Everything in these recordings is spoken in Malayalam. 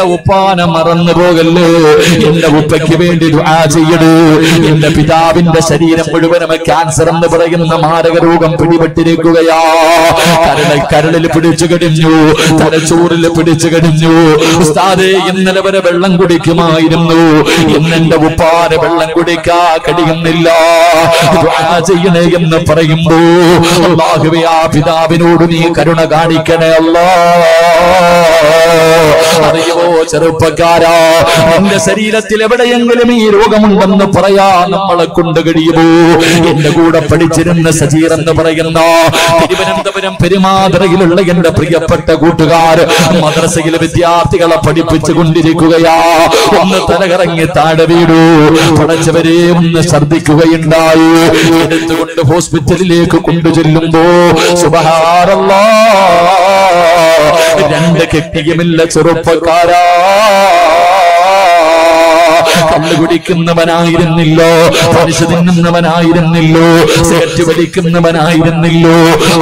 എന്റെ ഉപ്പാനെ മറന്നു പോകല്ലേ? എന്റെ ഉപ്പയ്ക്ക് വേണ്ടി ദുആ ചെയ്യട്. എന്റെ പിതാവിന്റെ ശരീരം മുഴുവനും ക്യാൻസർ എന്ന് പറയുന്ന മാരക രോഗം പിടിപെട്ടിരിക്കുകയാ. കരളിൽ കരളിൽ പിടിച്ചു കഴിഞ്ഞു തലച്ചോറിൽ പിടിച്ചു കഴിഞ്ഞു ഉസ്താദേ ഇന്നലെ വരെ വെള്ളം കുടിക്കുമായിരുന്നു. ഇന്ന് എന്റെ വെള്ളം കുടിക്കാ കഴിയുന്നില്ല. ചെയ്യണേ എന്ന് പറയുമ്പോ അല്ലാഹുവേ ആ പിതാവിനോട് നീ കരുണ കാണിക്കണേ അല്ലാ. ചെറുപ്പക്കാരാ. എന്റെ ശരീരത്തിൽ എവിടെയെങ്കിലും ഈ രോഗമുണ്ടെന്ന് പറയാ നമ്മളെ കൊണ്ട് കഴിയുമോ? എന്റെ കൂടെ പഠിച്ചിരുന്ന സജീർ എന്ന് പറയുന്ന തിരുവനന്തപുരം പെരുമാതറയിലുള്ള എന്റെ പ്രിയപ്പെട്ട കൂട്ടുകാർ മദ്രസയിലെ വിദ്യാർത്ഥികളെ പഠിപ്പിച്ചു കൊണ്ടിരിക്കുകയാ. ഒന്ന് തലകറങ്ങി താഴെ വീടൂ പഠിച്ചവരെ ഒന്ന് ഛർദിക്കുകയുണ്ടായി എടുത്തുകൊണ്ട് ഹോസ്പിറ്റലിലേക്ക് കൊണ്ടുചെല്ലുമ്പോ സുബഹാറല്ലാ രണ്ട് കെട്ടിയുമില്ല ചെറുപ്പക്കാരാ. കള്ളു കുടിക്കുന്നവനായിരുന്നില്ലോ പലിശ തിന്നുന്നവനായിരുന്നില്ലോ സേറ്റ് വലിക്കുന്നവനായിരുന്നില്ലോ.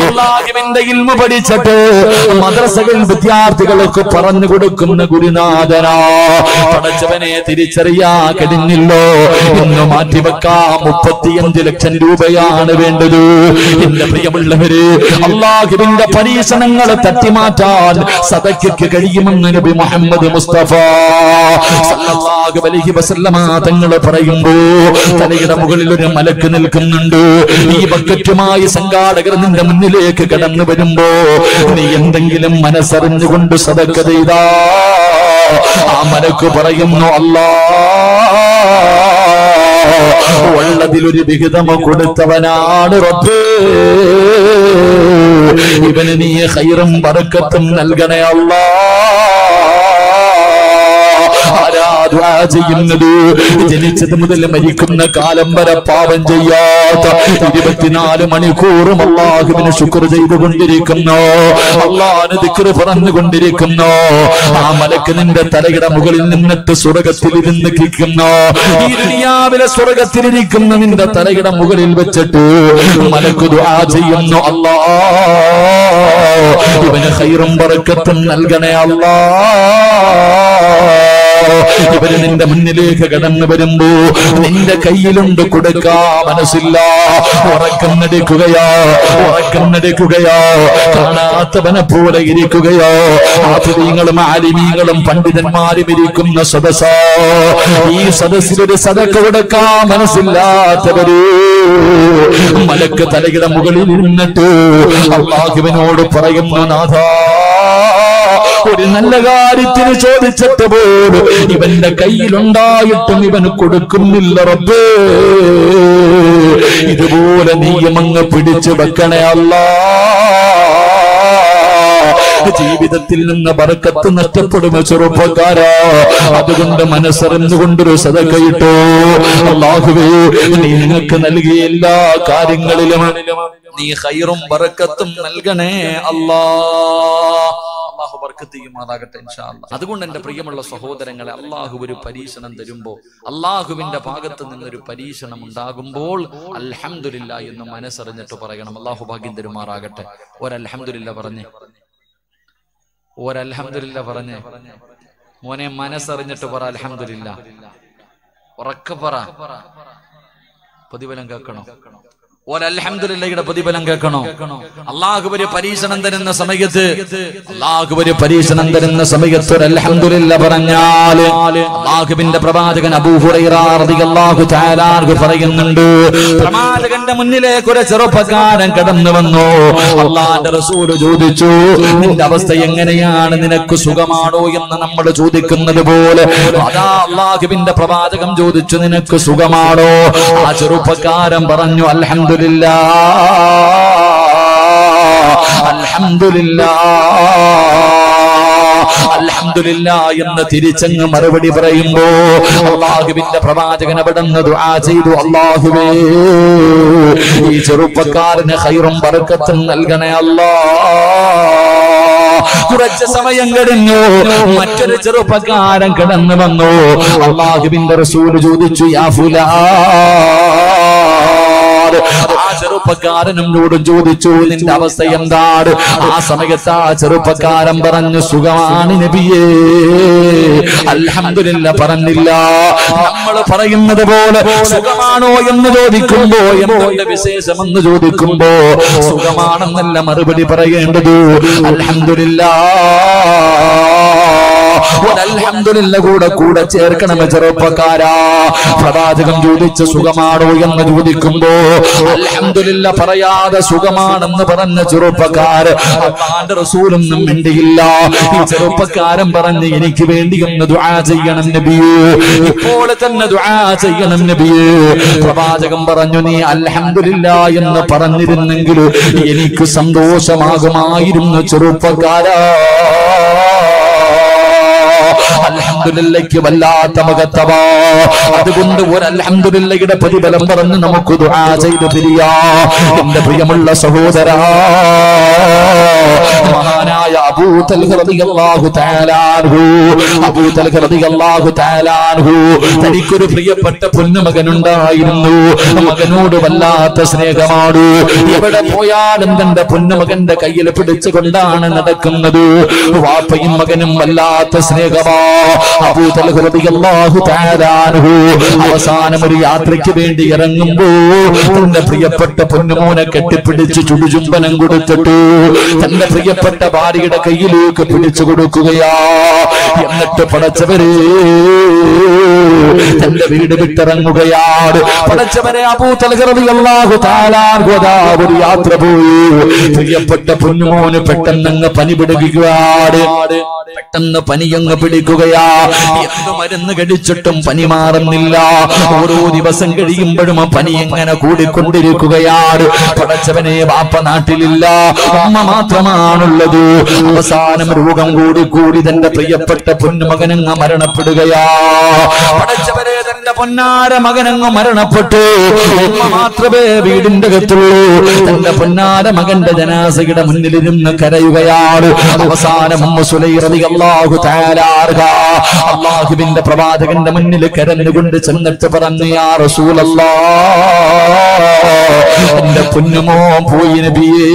അള്ളാഹുവിന്റെ പഠിച്ചിട്ട് മദ്രസകൾ വിദ്യാർത്ഥികൾക്ക് പറഞ്ഞു കൊടുക്കുന്ന ഗുരുനാഥനാ. പഠിച്ചവനെ തിരിച്ചറിയാ കഴിഞ്ഞില്ലോ. ഇന്ന് മാറ്റിവെക്കാം. മുപ്പത്തിയഞ്ച് ലക്ഷം രൂപയാണ് വേണ്ടത്. എന്റെ പ്രിയമുള്ളവര് അള്ളാഹുവിന്റെ പരീക്ഷണങ്ങളെ തട്ടിമാറ്റാൻ സദയ്ക്ക് കഴിയുമെന്ന് നബി മുഹമ്മദ് മുസ്തഫ. സല്ലല്ലാഹു അലൈഹി വസല്ലമ തങ്ങൾ പറയുമ്പോ തലയുടെ മുകളിൽ ഒരു മലക്ക് നിൽക്കുന്നുണ്ട്. ഈ ബക്കറ്റുമായി സംഘാടകർ നിന്റെ മുന്നിലേക്ക് കടന്നു വരുമ്പോ നീ എന്തെങ്കിലും മനസ്സറിഞ്ഞുകൊണ്ട് സതക്ക ചെയ്താ ആ മലക്ക് പറയുന്നു അല്ലാ ഉള്ളതിലൊരു വിഹിതമ കൊടുത്തവനാണ് റബ്ബേ. ഇവന് നീ ഹൈറും പറക്കത്തും നൽകണേ അല്ലാ. ആരാധന ചെയ്യുന്നത്. ജനിച്ചത് മുതൽ മരിക്കുന്ന കാലം വരെ പാപം ചെയ്യാത്ത ഇരുപത്തിനാല് മണിക്കൂറും അള്ളാഹുവിന് ശുക്ർ ചെയ്തുകൊണ്ടിരിക്കുന്നു. അള്ളാഹ് ദിക്റ് പറഞ്ഞുകൊണ്ടിരിക്കുന്നു. ആ മലക്ക് നിന്റെ തലയുടെ മുകളിൽ നിന്നിട്ട് സ്വർഗത്തിൽ ഇരുന്ന് കിക്കുന്നു ഈ ദുനിയാവിലെ സ്വർഗത്തിലിരിക്കുന്ന നിന്റെ തലയുടെ മുകളിൽ വെച്ചിട്ട് മലക്ക് ദുആ ചെയ്യുന്നു. അള്ളാ ഇവന് ഹൈറും പറക്കത്തും നൽകണേ അല്ലാ ഇവർ നിന്റെ മുന്നിലേക്ക് കടന്നു വരുമ്പോ നിന്റെ കയ്യിലുണ്ട് കൊടുക്കാ മനസ്സില്ല. ഉറക്കം നടിക്കുകയോ ഉറക്കം കാണാത്തവനെ പോലെ ഇരിക്കുകയോ. ആധുനികങ്ങളും ആലിമീങ്ങളും പണ്ഡിതന്മാരും ഇരിക്കുന്ന സദസ ഈ സദസ്സിലൊരു സദക്ക് കൊടുക്കാ മനസ്സില്ലാത്തവര്. മലക്ക് തലയുടെ മുകളിൽ നിന്നിട്ട് അള്ളാഹുവിനോട് പറയുന്നു നാഥാ ഒരു നല്ല കാര്യത്തിന് ചോദിച്ചിട്ട് പോലും ഇവന്റെ കയ്യിലുണ്ടായിട്ടും ഇവന് കൊടുക്കുന്നില്ല റബ്ബേ. ഇതുപോലെ നിയമങ്ങൾ പിടിച്ചു വെക്കണേ അല്ലാ. ജീവിതത്തിൽ നിന്ന് പറക്കത്ത് നഷ്ടപ്പെടുന്ന ചെറുപ്പക്കാരാ. അതുകൊണ്ട് മനസ്സറിഞ്ഞുകൊണ്ടൊരു സതക്കയിട്ടോ അള്ളാഹുവേ നീ നിങ്ങൾക്ക് നൽകിയ എല്ലാ കാര്യങ്ങളിലും നീ ഹൈറും പറക്കത്തും നൽകണേ അല്ലാ. ബർക്കത്ത് ചെയ്യുമാറാകട്ടെ. അതുകൊണ്ട് എന്റെ പ്രിയമുള്ള സഹോദരങ്ങളെ അള്ളാഹു ഒരു പരീക്ഷണം തരുമ്പോ അള്ളാഹുവിന്റെ ഭാഗത്ത് നിന്നൊരു പരീക്ഷണം ഉണ്ടാകുമ്പോൾ അൽഹംദുലില്ല എന്ന് മനസ്സറിഞ്ഞിട്ട് പറയണം അള്ളാഹു ഭാഗ്യം തരുമാറാകട്ടെ. ഒരൽഹമില്ല പറഞ്ഞേ. ഒരൽഹമില്ല പറഞ്ഞേ. മോനെ മനസ്സറിഞ്ഞിട്ട് പറ അൽഹംദുലില്ല ഉറക്കെ പറ. പ്രതിഫലം കേൾക്കണോ? ഒരൽഹംദുലില്ലയുടെ പ്രതിഫലം കേൾക്കണോ? അള്ളാഹു ഒരു പരീക്ഷണം തരുന്ന സമയത്ത് അള്ളാഹു ഒരു പരീക്ഷണം തരുന്ന സമയത്ത് ഒരു അൽഹംദുലില്ല പറഞ്ഞാൽ അള്ളാഹുവിന്റെ പ്രവാചകൻ അബൂഹുറൈറാഹു താലാർഹു പറയുന്നുണ്ട് പ്രവാചകന്റെ മുന്നിലേക്ക് ഒരു ചെറുപ്പക്കാരൻ കടന്നു വന്നു. അള്ളാന്റെ റസൂൽ ചോദിച്ചു നിന്റെ അവസ്ഥ എങ്ങനെയാണ്? നിനക്ക് സുഖമാണോ? എന്ന് നമ്മൾ ചോദിക്കുന്നത് പോലെ അതാ അള്ളാഹുവിന്റെ പ്രവാചകം ചോദിച്ചു നിനക്ക് സുഖമാണോ? ആ ചെറുപ്പക്കാരൻ പറഞ്ഞു അൽഹംദുലില്ലാ അൽഹംദുലില്ലാ. അൽഹംദുലില്ലാ. എന്ന് തിരിച്ചങ്ങ് മറുപടി പറയുമ്പോ അള്ളാഹുവിന്റെ പ്രവാചകൻ അവിടെ ദുആ ചെയ്തു. അള്ളാഹുവേ ഈ ചെറുപ്പക്കാരന് ഹൈറും ബർക്കത്തും നൽകണേ അല്ലാ. കുറച്ച് സമയം കഴിഞ്ഞു. മറ്റൊരു ചെറുപ്പക്കാരൻ കിടന്നു വന്നു. അള്ളാഹുവിന്റെ റസൂൽ ചോദിച്ചു യാ ഫുലാ ആ ചെറുപ്പക്കാരനോടും ചോദിച്ചു നിന്റെ അവസ്ഥ എന്താണ്? ആ സമയത്ത് ആ ചെറുപ്പക്കാരൻ പറഞ്ഞു സുഖമാണ് നബിയേ. അൽഹംദുലില്ല പറഞ്ഞില്ല. നമ്മൾ പറയുന്നത് പോലെ സുഖമാണോ എന്ന് ചോദിക്കുമ്പോ എന്തുണ്ട് വിശേഷമെന്ന് ചോദിക്കുമ്പോ സുഖമാണെന്നല്ല മറുപടി പറയേണ്ടത്. അൽഹംദുലില്ലാ. അൽഹംദുലില്ല കൂടെ കൂടെ ചേർക്കണമേ ചെറുപ്പക്കാരാ പ്രവാചകൻ ചോദിച്ച സുഖമാണോ എന്ന് ചോദിക്കുമ്പോ അലഹമില്ല പറയാതെ സുഖമാണെന്ന് പറഞ്ഞ ചെറുപ്പക്കാര് അള്ളാന്റെ റസൂലൊന്നും മിണ്ടിയില്ല ഈ ചെറുപ്പക്കാരൻ പറഞ്ഞ് എനിക്ക് വേണ്ടി ഒന്ന് ദുആ ചെയ്യണം നബിയേ. ഇപ്പോൾ തന്നെ ദുആ ചെയ്യണം നബിയേ. പ്രവാചകൻ പറഞ്ഞു നീ അലഹമില്ല എന്ന് പറഞ്ഞിരുന്നെങ്കിൽ എനിക്ക് സന്തോഷമാകുമായിരുന്നു ചെറുപ്പക്കാരാ. അൽഹംദുലില്ലയ്ക്ക് വല്ലാത്ത മകത്തവാ അതുകൊണ്ട് ഒരു അൽഹംദുലില്ലയുടെ പ്രതിഫലം പറഞ്ഞ് നമുക്ക് ദുആ ചെയ്ത് എന്റെ പ്രിയമുള്ള സഹോദരാ. മഹാനായ അബൂ തൽഹ റളിയല്ലാഹു തആല അൻഹു. അബൂ തൽഹ റളിയല്ലാഹു തആല തനിക്കൊരു പ്രിയപ്പെട്ട പൊന്നുമകനുണ്ടായിരുന്നു മകനോട് വല്ലാത്ത സ്നേഹമാണ്. എവിടെ പോയാലും തന്റെ പൊന്നുമകന്റെ കയ്യിൽ പിടിച്ചുകൊണ്ടാണ് നടക്കുന്നത്. വാപ്പയും മകനും വല്ലാത്ത സ്നേഹമാ. അവസാനം ഒരു യാത്രയ്ക്ക് വേണ്ടി ഇറങ്ങുമ്പോ തന്റെ പ്രിയപ്പെട്ട പൊന്നുമോനെ കെട്ടിപ്പിടിച്ച് ചുടുചുംബനം കൊടുത്തിട്ട് തന്റെ പ്രിയപ്പെട്ട ഭാര്യയുടെ കയ്യിലേക്ക് പിടിച്ചു കൊടുക്കുകയാ. എന്നിട്ട് പടച്ചവരെ തന്റെ വീട് വിട്ടിറങ്ങുകയാണ്. പടച്ചവരെ അബൂ തൽഹ റളിയല്ലാഹു തആല അൻഹു ഒരു യാത്ര പോയി. പ്രിയപ്പെട്ട പൊന്നുമോന് പെട്ടെന്നങ്ങ് പനി പിടിക്കുകയാണ് പെട്ടെന്ന് പനിയങ്ങ് പിടിക്കുകയാ. എന്ത് മരുന്ന് കഴിച്ചിട്ടും പനി മാറുന്നില്ല. ഓരോ ദിവസം കഴിയുമ്പോഴും ആ പനി എങ്ങനെ കൂടിക്കൊണ്ടിരിക്കുകയാണ്. പടച്ചവനെ വാപ്പ നാട്ടിലില്ല. അമ്മ മാത്രമാണുള്ളത്. അവസാനം രോഗം കൂടി കൂടി തന്റെ പ്രിയപ്പെട്ട പൊന്നുമകനങ്ങ് മരണപ്പെടുകയാ. പടച്ചവരെ തന്റെ പൊന്നാര മകനങ്ങ് മരണപ്പെട്ടു. ഉമ്മ മാത്രമേ വീടിന്റെ അകത്തുള്ളൂ. തന്റെ പൊന്നാര മകന്റെ ജനാസയുടെ മുന്നിലിരുന്ന് കരയുകയാണ്. അവസാനം ഉമ്മ പ്രവാചകന്റെ മുന്നിൽ കരഞ്ഞുകൊണ്ട് ചെന്നിട്ട് പറഞ്ഞു യാ എന്റെ പൊന്നുമോ പോയി നബിയേ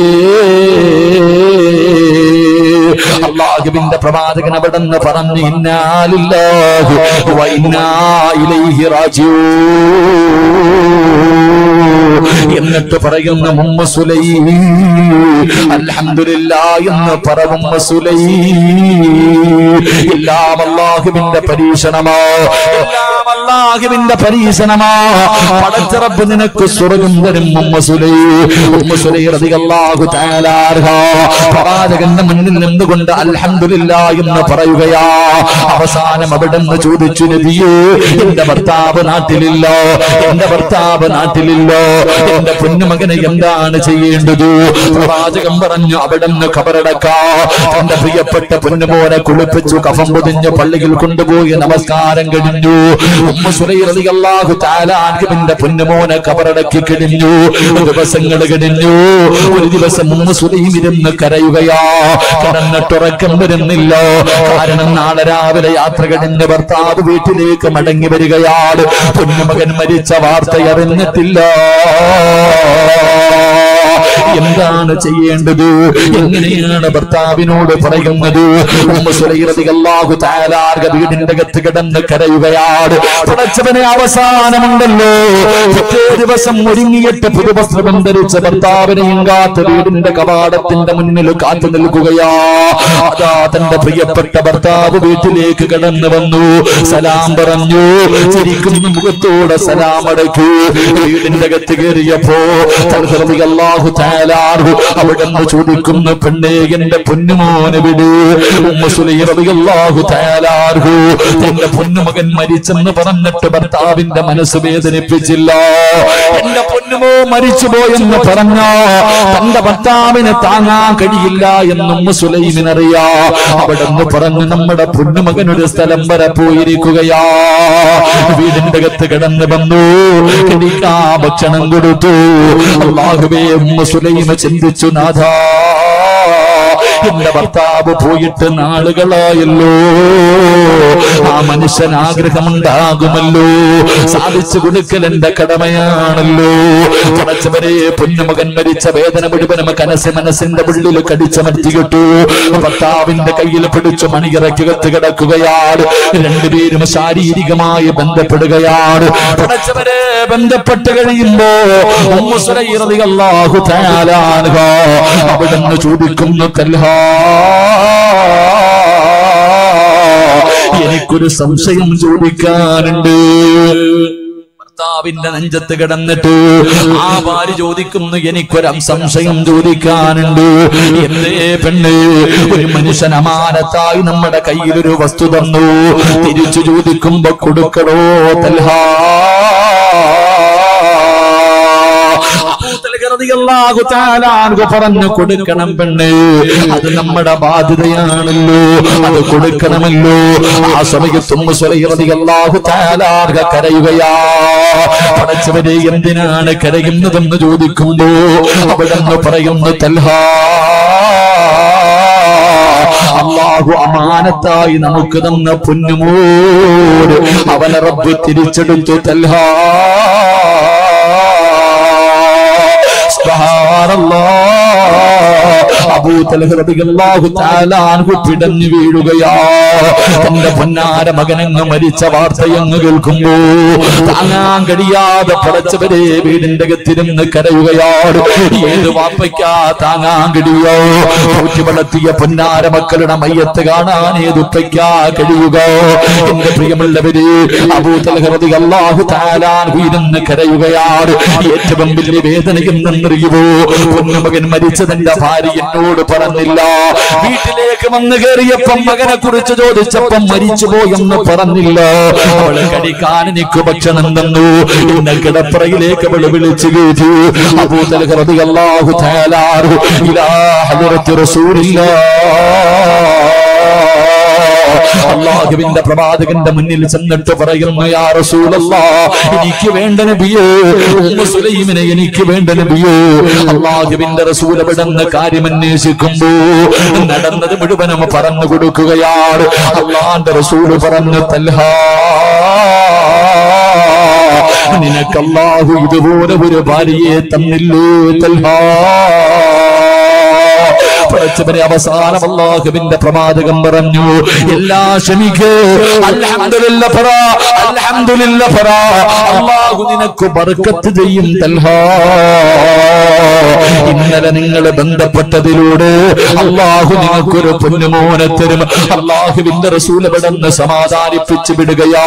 അള്ളാഹുവിന്റെ പ്രവാചകൻ അവിടെ നിന്ന് പറഞ്ഞു ഇന്നാലില്ലാഹു എന്നിട്ട് പറയുന്ന മുമ്മ സുലൈ എന്ന് അള്ളാഹുവിന്റെ പരീക്ഷണമോ. പടച്ചറപ്പ് നിനക്ക് മുന്നിൽ എന്ന് പറയുകയാ. അവസാനം അവിടെ ചോദിച്ചു നബിയേ എന്റെ ഭർത്താവ് നാട്ടിലില്ലോ. എന്റെ ഭർത്താവ് നാട്ടിലില്ലോ. എന്റെ പൊന്നുമകനെ എന്താണ് ചെയ്യേണ്ടത്? പ്രവാചകൻ പറഞ്ഞു അവിടെ നിന്ന് ഖബറടക്കാ. തന്റെ പ്രിയപ്പെട്ട പൊന്നുമോനെ കുളിപ്പിച്ചു കഫം പൊതിഞ്ഞു പള്ളിയിൽ കൊണ്ടുപോയി നമസ്കാരം കഴിഞ്ഞു. പൊന്നുമോനെ കബറടക്കി കഴിഞ്ഞു ദിവസങ്ങൾ കഴിഞ്ഞു ഒരു ദിവസം സുലൈം ഇരുന്ന് കരയുകയാ. കരന്നിട്ടുറക്കം വരുന്നില്ല. കാരണം നാളെ രാവിലെ യാത്ര കഴിഞ്ഞ ഭർത്താവ് വീട്ടിലേക്ക് മടങ്ങി വരികയാണ്. പൊന്നുമകൻ മരിച്ച വാർത്ത അറിഞ്ഞിട്ടില്ല. എന്താണ് ചെയ്യേണ്ടത്? എങ്ങനെയാണ് ഭർത്താവിനോട് പറയുന്നത്? ഉമ്മ സുലൈർ റളിയല്ലാഹു തആല അൻഹ വീടിന്റെ അകത്ത് കിടന്ന് കരയുകയാണ്. പടച്ചവനെ അവസാനമുണ്ടല്ലോ. പിറ്റേ ദിവസം ഒരുങ്ങിയിട്ട് പുതുവസ്ത്രം ധരിച്ച ഭർത്താവിനെയും കാത്ത് വീടിന്റെ കവാടത്തിന്റെ മുന്നിൽ കാത്തു നിൽക്കുകയാ. അതാ തന്റെ പ്രിയപ്പെട്ട ഭർത്താവ് വീട്ടിലേക്ക് കടന്നു വന്നു. സലാം പറഞ്ഞു. ചിരിക്കുന്ന മുഖത്തോടെ സലാം അടക്കൂ വീടിന്റെ അകത്ത് കയറിയപ്പോ അള്ളാഹു അല്ലാഹു തആലാഹു അവിടെ നിന്ന് ചോദിക്കുന്നു പെണ്ണേ എന്റെ പൊന്നുമോനെ വിട്. ഉമ്മ സുലൈം റളിയല്ലാഹു തആലാഹു തന്റെ പൊന്നുമകൻ മരിച്ചെന്ന് പറഞ്ഞിട്ട് ഭർത്താവിന്റെ മനസ്സ് വേദനിപ്പിച്ചില്ല. എന്റെ പൊന്നുമോ മരിച്ചുപോയെന്ന് പറഞ്ഞ തന്റെ ഭർത്താവിനെ താങ്ങാൻ കഴിയില്ല എന്നും സുലൈമിനറിയാ അവിടെ നിന്ന് പറഞ്ഞു നമ്മുടെ പൊന്നുമകനൊരു സ്ഥലം വരെ പോയിരിക്കുകയാ. വീടിന്റെ അകത്ത് കിടന്ന് വന്നു. കഴിക്കാ ഭക്ഷണം കൊടുത്തു. അള്ളാഹുബേ ഉമ്മ സുലൈമ ചിന്തിച്ചു നാഥാ. എന്റെ ഭർത്താവ് പോയിട്ട് നാളുകളായല്ലോ. ആ മനുഷ്യൻ ആഗ്രഹമുണ്ടാകുമല്ലോ. സാധിച്ചു കൊടുക്കൽ എന്റെ കടമയാണല്ലോ. കുറച്ചവരെ പൊന്നുമകൻ മരിച്ച വേദന മുഴുവനും കനസ് മനസ്സിന്റെ ഉള്ളിൽ കടിച്ചമർത്തിയിട്ടു ഭർത്താവിന്റെ കയ്യിൽ പിടിച്ചു മണിയിറക്കകത്ത് കിടക്കുകയാണ്. രണ്ടുപേരും ശാരീരികമായി ബന്ധപ്പെടുകയാണ്. പടച്ചവരെ ബന്ധപ്പെട്ട് കഴിയുമ്പോ അവിടുന്ന് ചോദിക്കുന്നു തൽഹാ എനിക്കൊരു സംശയം ചോദിക്കാനുണ്ട്. ഭർത്താവിന്റെ നെഞ്ചത്ത് കിടന്നിട്ട് ആ ഭാര്യ ചോദിക്കുന്നു എനിക്കൊരു സംശയം ചോദിക്കാനുണ്ട്. എന്തേ പെണ്ണ് ഒരു മനുഷ്യൻ അമാനത്തായി നമ്മുടെ കയ്യിൽ ഒരു വസ്തു തന്നു. തിരിച്ചു ചോദിക്കുമ്പോ കൊടുക്കണോ തൽഹാ പറഞ്ഞു കൊടുക്കണം പെണ്ണ്. അത് നമ്മുടെ ബാധ്യതയാണല്ലോ. അത് കൊടുക്കണമല്ലോ. ആ സമയത്ത് പടച്ചവരെ എന്തിനാണ് കരയുന്നതെന്ന് ചോദിക്കുമ്പോ അവിടെന്ന് പറയുന്നു തൽഹാ അള്ളാഹു അമാനത്തായി നമുക്ക് തന്ന പൊന്നുമോട് അവനെ റബ്ബ് തിരിച്ചെടുത്തു തൽഹാ. Subhanallah. പിടഞ്ഞു വീഴുകയാ. തന്റെ പൊന്നാര മകനങ്ങ് മരിച്ച വാർത്തയങ്ങ് കേൾക്കുമ്പോ താങ്ങാൻ കഴിയാതെ പടച്ചവരെ വീടിന്റെ അകത്തിരുന്ന് കരയുകയാണ് ഏത് വാപ്പയ്ക്കാ താങ്ങാൻ കഴിയോ ഊറ്റി വളർത്തിയ പൊന്നാര മക്കളുടെ മയ്യത്ത് കാണാൻ ഏതുപ്പയ്ക്കാ കഴിയുക? എന്റെ പ്രിയമുള്ളവര് അബൂതലഹൃതി അള്ളാഹു താലാൻ വീരുന്ന് കരയുകയാണ് ഏറ്റവും വലിയ വേദനയും നിന്നറിയുവോ പൊന്നുമകൻ മരിച്ചതെന്റെ ഭാര്യ എന്നോട് പറഞ്ഞില്ല. വീട്ടിലേക്ക് വന്ന് കയറിയപ്പം മകനെ കുറിച്ച് ചോദിച്ചപ്പം മരിച്ചുപോയെന്ന് പറഞ്ഞില്ല. അവൾ കഴിക്കാൻ എനിക്ക് ഭക്ഷണം തന്നു. ഇന്ന് കിടപ്പറയിലേക്ക് അവൾ വിളിച്ചു കയറ്റി. അബൂതലഹൃതി അള്ളാഹു താലാഹു ഇലാ ഹദറത്ത് റസൂലില്ലാ. അള്ളാഹുവിന്റെ പ്രവാചകന്റെ മുന്നിൽ ചെന്നിട്ട് പറയുന്നു യാ റസൂലല്ലാ എനിക്ക് വേണ്ട നബിയേ സുലൈമിനെ എനിക്ക് വേണ്ട നബിയേ. അള്ളാഹുവിന്റെ റസൂൽ എവിടെന്ന് കാര്യം അന്വേഷിക്കുമ്പോ നടന്നത് മുഴുവനും പറഞ്ഞു കൊടുക്കുകയാണ്. അള്ളാന്റെ റസൂൽ പറഞ്ഞു തൽഹാ നിനക്കല്ലാഹു ഇതുപോലെ ഒരു ഭാര്യയെ തന്നില്ലേ തൽഹാ? പടച്ചവനെ അവസാനം അള്ളാഹുവിന്റെ പ്രവാചകം പറഞ്ഞു. എല്ലാ ക്ഷമിക്ക്. അള്ളാഹു നിനക്ക് ബർക്കത്ത് ചെയ്യും തൽഹാ. ഇന്നലെ നിങ്ങൾ ബന്ധപ്പെട്ടതിലൂടെ അള്ളാഹു നിങ്ങൾക്കൊരു പൊന്നുമോനെ തരും. അള്ളാഹുവിന്റെ റസൂൽ പെടന്ന് സമാധാനിപ്പിച്ചു വിടുകയാ.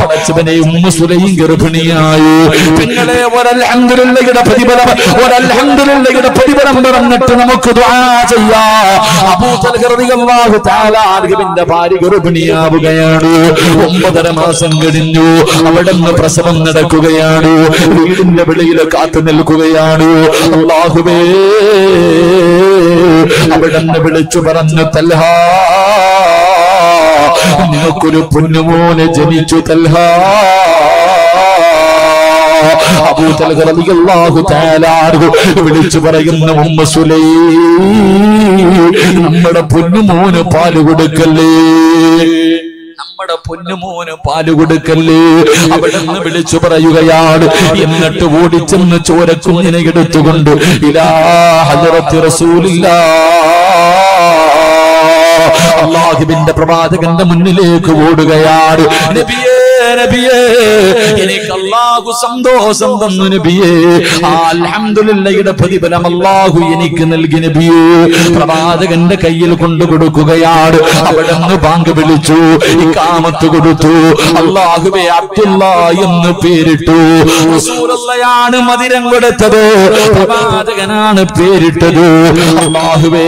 പടച്ചവനെ ഉമ്മ സുലയും ഗർഭിണിയായി. നിങ്ങളെ ഒരൽഹംദുലില്ലയുടെ പ്രതിഫലം ഒരൽഹംദുലില്ലയുടെ പ്രതിഫലം പറഞ്ഞിട്ട് നമുക്ക് ദുആ ഗർഭിണിയാവുകയാണ്. ഒമ്പതര മാസം കഴിഞ്ഞു. അവിടെ നിന്ന് പ്രസവം നടക്കുകയാണ്. വീടിന്റെ വെളിയിൽ കാത്തു നിൽക്കുകയാണ്. അള്ളാഹുവേ അവിടെ നിന്ന് വിളിച്ചു പറഞ്ഞു നിനക്കൊരു പൊന്നുമോനെ ജനിച്ചു തൽഹാ. വിളിച്ചു പറയുന്ന ഉമ്മ സുലൈ നമ്മുടെ പൊന്നുമോന് പാൽ കൊടുക്കല്ലേ? നമ്മുടെ പൊന്നുമോന് പാൽ കൊടുക്കല്ലേ? അവിടെ നിന്ന് വിളിച്ചു പറയുകയാണ്. എന്നിട്ട് ഓടിച്ചെന്ന് ചോരക്കുഞ്ഞിനെ എടുത്തുകൊണ്ട് ഇലാ ഹജറത്തി പ്രവാചകന്റെ മുന്നിലേക്ക് ഓടുകയാണ്. നബിയേ നബിയേ എനിക്ക് അള്ളാഹു സന്തോഷം തന്നു നബിയേ. ആ അൽഹംദുലില്ലയുടെ പ്രതിഫലം അള്ളാഹു എനിക്ക് നൽകി നബിയേ. പ്രവാചകന്റെ കയ്യിൽ കൊണ്ടു കൊടുക്കുകയാണ്. അവിടെ നിന്ന് ബാങ്ക് വിളിച്ചു. ഇക്കാമത്ത് കൊടുത്തു. അള്ളാഹുബെ അബ്ദുള്ള എന്ന് പേരിട്ടു. റസൂലുള്ളയാണ് മതിരം കൊടുത്തത്. പ്രവാചകനാണ് പേരിട്ടത്. അള്ളാഹുവേ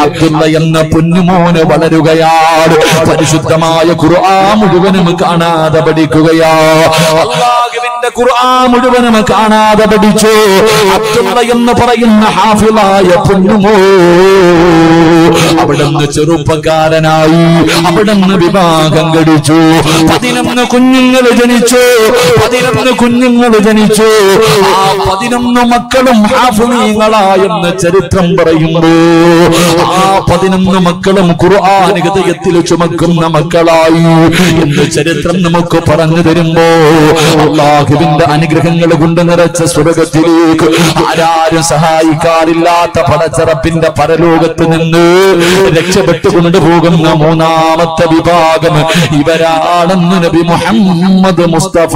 അബ്ദുള്ള എന്ന പൊന്നുമോന് വളരുകയാണ്. പരിശുദ്ധമായ ഖുർആൻ ഖുർആൻ മുഴുവനും കാണാതെ പഠിക്കുകയാ. അള്ളാഹുവിന്റെ ഖുർആൻ മുഴുവനും കാണാതെ പഠിച്ചു. അബ്ദുള്ള എന്ന് പറയുന്ന ഹാഫിളായ പൊന്നുമോ? അവിടുന്ന് ചെറുപ്പക്കാരനായി അവിടുന്ന് വിവാഹം കഴിച്ചു. പതിനൊന്ന് കുഞ്ഞുങ്ങൾ ജനിച്ചു. പതിനൊന്ന് കുഞ്ഞുങ്ങൾ ജനിച്ചു. ആ പതിനൊന്ന് മക്കളും ഹാഫിളീങ്ങളായെന്ന് ചരിത്രം പറയുമ്പോ ആ പതിനൊന്ന് മക്കളും ഖുർആൻ ഹൃദയത്തിൽ ചുമക്കുന്ന മക്കളായി. എന്ന് ചരിത്രം നമുക്ക് പറഞ്ഞു തരുമ്പോ അള്ളാഹുവിന്റെ അനുഗ്രഹങ്ങൾ കൊണ്ട് നിറച്ച സ്വർഗത്തിലേക്ക് ആരാരും സഹായിക്കാറില്ലാത്ത പടച്ചറപ്പിന്റെ പരലോകത്ത് നിന്ന് രക്ഷപ്പെട്ടു കൊണ്ടുപോകുന്ന മൂന്നാമത്തെ വിഭാഗം ഇവരാണെന്ന് നബി മുഹമ്മദ് മുസ്തഫ.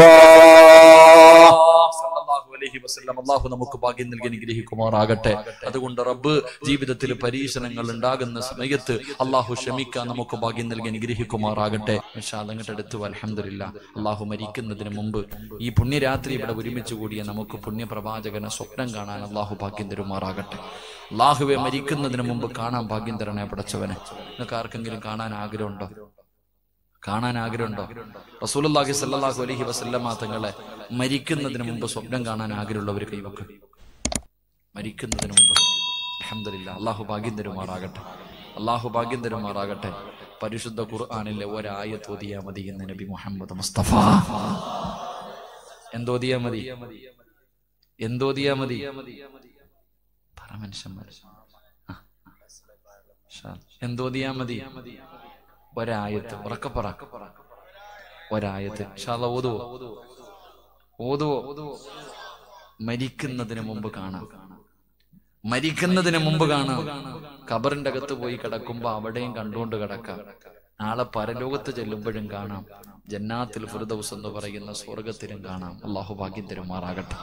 അലൈഹി അള്ളാഹു നമുക്ക് ഭാഗ്യം നൽകി അനുഗ്രഹിക്കുമാറാകട്ടെ. അതുകൊണ്ട് റബ്ബ് ജീവിതത്തിൽ പരീക്ഷണങ്ങൾ ഉണ്ടാകുന്ന സമയത്ത് അള്ളാഹു ക്ഷമിക്കാൻ നമുക്ക് ഭാഗ്യം നൽകി അനുഗ്രഹിക്കുമാറാകട്ടെ. അങ്ങോട്ട് എടുത്തു അലഹമില്ല അള്ളാഹു മരിക്കുന്നതിന് മുമ്പ് ഈ പുണ്യരാത്രി ഇവിടെ ഒരുമിച്ച് കൂടിയ നമുക്ക് പുണ്യപ്രവാചകനെ സ്വപ്നം കാണാൻ അള്ളാഹു ഭാഗ്യം തരുമാറാകട്ടെ. അള്ളാഹുവെ മരിക്കുന്നതിന് മുമ്പ് കാണാൻ ഭാഗ്യം തരണേ പടച്ചവനെ. നിങ്ങൾക്ക് ആർക്കെങ്കിലും കാണാൻ ആഗ്രഹമുണ്ടോ? കാണാൻ ആഗ്രഹമുണ്ടോ? റസൂലുള്ളാഹി സല്ലാഹു അലഹി വസല്ലമ തങ്ങളെ മരിക്കുന്നതിന് മുമ്പ് സ്വപ്നം കാണാൻ ആഗ്രഹമുള്ളവർ കൈവക്കും. മരിക്കുന്നതിന് മുമ്പ്. അഹമ്മദില്ല അള്ളാഹു ഭാഗ്യം തരുമാറാകട്ടെ. അള്ളാഹു ഭാഗ്യം തരുമാറാകട്ടെ. പരിശുദ്ധ ഖുർആാനിലെ ഒരായ തോതിയാ മതി എന്ന് നബി മുഹമ്മദ് മുസ്തഫ. എന്തോതിയാ മതി? എന്തോതിയാ മതി? പറ മനുഷ്യന്മാർ. എന്തോതിയാ മതി? ഒരായത്ത്. ഉറക്കപ്പറ ഒരായത്ത്. ഓതുവോ? ഓതുവോ? മരിക്കുന്നതിന് മുമ്പ് കാണാം. മരിക്കുന്നതിന് മുമ്പ് കാണാം. കബറിന്റെ അകത്ത് പോയി കിടക്കുമ്പോ അവിടെയും കണ്ടുകൊണ്ട് കിടക്കാം. നാളെ പരലോകത്ത് ചെല്ലുമ്പോഴും കാണാം. ജന്നാത്തിൽ ഫിർദൗസ് എന്ന് പറയുന്ന സ്വർഗത്തിലും കാണാം. അള്ളാഹു ഭാഗ്യം തരുമാറാകട്ടെ.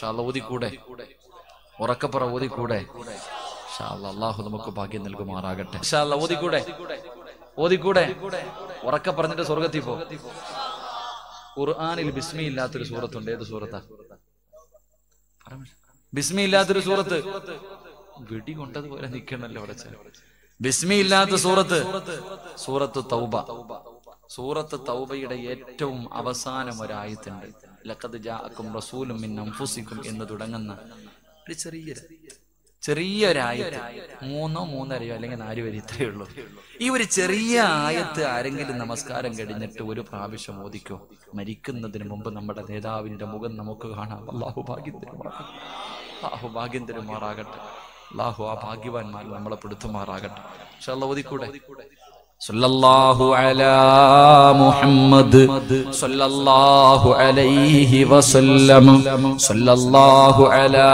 ഷാല്ല ഓതിക്കൂടെ? ഉറക്കപ്പറ ഓതിക്കൂടെ? ഷാ അള്ളാഹു നമുക്ക് ഭാഗ്യം നൽകുമാറാകട്ടെ. ഷാല്ല ഓതിക്കൂടെ? ഓതിക്കൂടെ? ഉറക്ക പറഞ്ഞിട്ട് സ്വർഗത്തിൽ പോ. ഖുർആനിൽ ബിസ്മി ഇല്ലാത്തൊരു സൂറത്തുണ്ട്. ഏത് സൂറത്താ. ബിസ്മി ഇല്ലാത്തൊരു സൂറത്ത്. വെടി കൊണ്ടതുപോലെ നിൽക്കണല്ലോ അവിടെ. ബിസ്മി ഇല്ലാത്ത സൂറത്ത്. സൂറത്ത് തൗബ. സൂറത്ത് തൗബയുടെ ഏറ്റവും അവസാനം ഒരായത്തുണ്ട്. ലക്കത് ജാക്കും റസൂലും മിൻ എന്ന് തുടങ്ങുന്ന ഒരു ചെറിയ ചെറിയൊരായത്ത് മൂന്നോ മൂന്നരയോ അല്ലെങ്കിൽ നാല് വരി ഇത്രയേ ഉള്ളൂ. ഈ ഒരു ചെറിയ ആയത്ത് ആരെങ്കിലും നമസ്കാരം കഴിഞ്ഞിട്ട് ഒരു പ്രാവശ്യം ഓദിക്കോ മരിക്കുന്നതിന് മുമ്പ് നമ്മുടെ നേതാവിന്റെ മുഖം നമുക്ക് കാണാം. അള്ളാഹു ഭാഗ്യം തരുമാറാകട്ടെ അള്ളാഹു ഭാഗ്യം അള്ളാഹു ആ ഭാഗ്യവാന്മാർ നമ്മളെ പെടുത്തുമാറാകട്ടെ. പക്ഷെ അള്ള ഓതിക്കൂടെ? സല്ലല്ലാഹു അലാ മുഹമ്മദ് സല്ലല്ലാഹു അലൈഹി വസല്ലം സല്ലല്ലാഹു അലാ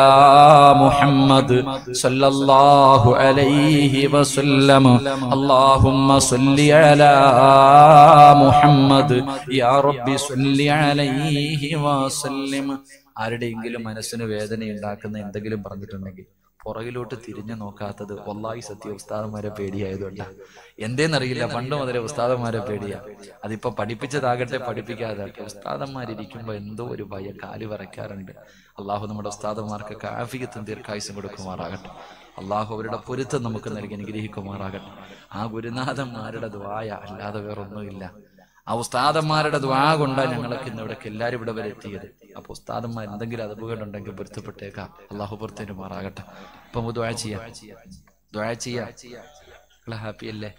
മുഹമ്മദ് സല്ലല്ലാഹു അലൈഹി വസല്ലം അല്ലാഹുമ്മ സല്ലി അലാ മുഹമ്മദ് യാ റബ്ബി സല്ലി അലൈഹി വസല്ലം ആരുടെയെങ്കിലും മനസ്സിന് വേദന ഉണ്ടാക്കുന്ന എന്തെങ്കിലും പറഞ്ഞിട്ടുണ്ടെങ്കിൽ പുറകിലോട്ട് തിരിഞ്ഞു നോക്കാത്തത് ഒല്ലായി സത്യ ഉസ്താദന്മാരെ പേടിയായതുകൊണ്ട്. എന്തേന്നറിയില്ല പണ്ട് മുതലേ ഉസ്താദന്മാരെ പേടിയാ. അതിപ്പോ പഠിപ്പിച്ചതാകട്ടെ പഠിപ്പിക്കാതാകട്ടെ ഉസ്താദന്മാരിയ്ക്കുമ്പോ എന്തോ ഒരു ഭയ കാൽ വരയ്ക്കാറുണ്ട്. അള്ളാഹു നമ്മുടെ ഉസ്താദന്മാർക്ക് കാഫിയത്തും ദീർഘായുസും കൊടുക്കുമാറാകട്ടെ. അള്ളാഹു അവരുടെ പൊരുത്തം നമുക്ക് നൽകി അനുഗ്രഹിക്കുമാറാകട്ടെ. ആ ഗുരുനാഥന്മാരുടെ ദ്വായ അല്ലാതെ വേറൊന്നുമില്ല. ആ ഉസ്താദന്മാരുടെ ദ്വാ കൊണ്ടാണ് ഞങ്ങളൊക്കെ ഇന്ന് ഇവിടെ എല്ലാവരും ഇവിടെ വരെ എത്തിയത്. അപ്പൊ ഉസ്താദന്മാർ എന്തെങ്കിലും അതുപകടുണ്ടെങ്കിൽ പൊരുത്തപ്പെട്ടേക്കാം. അള്ളാഹു പുറത്തേന് മാറാകട്ടെ അപ്പൊ നമുക്ക് ദ്വാ ചെയ്യാം. ദ്വാ ചെയ്യാം. ഹാപ്പി അല്ലേ?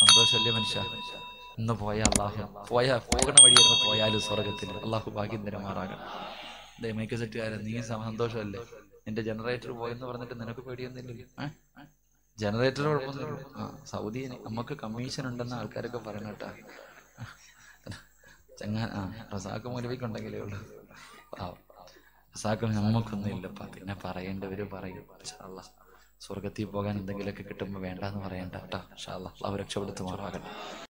സന്തോഷമല്ലേ മനുഷ്യ? ഇന്ന് പോയ അള്ളാഹു. പോയ പോകണ വഴി എന്ന് പോയാലും സ്വർഗത്തിൽ അള്ളാഹു ഭാഗ്യം തരുമാറാകണം മേക്ക് സെറ്റുകാരൻ നീ സന്തോഷമല്ലേ? എന്റെ ജനറേറ്റർ പോയെന്ന് പറഞ്ഞിട്ട് നിനക്ക് പേടിയൊന്നുമില്ലല്ലോ. ഏഹ് ജനറേറ്റർ കുഴപ്പമൊന്നുമില്ല. ആ സൗദി നമുക്ക് കമ്മീഷൻ ഉണ്ടെന്ന് ആൾക്കാരൊക്കെ പറയണട്ടാ ചങ്ങാ ആ റസാക്ക് മൗലവിക്കുണ്ടെങ്കിലേ ഉള്ളൂ. പാവം. റസാക്ക് നമുക്കൊന്നും ഇല്ലപ്പാ പിന്നെ പറയേണ്ടവര് പറയും. സ്വർഗത്തിൽ പോകാൻ എന്തെങ്കിലുമൊക്കെ കിട്ടുമ്പോൾ വേണ്ടെന്ന് പറയണ്ട കേട്ടോ. ഷാ അള്ളാഹ് രക്ഷപ്പെടുത്തുമാറാകട്ടെ.